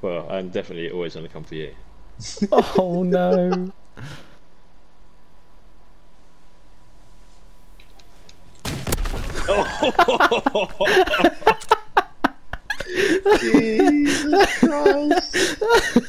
Well, I'm definitely always going to come for you. Oh no. Jesus Christ!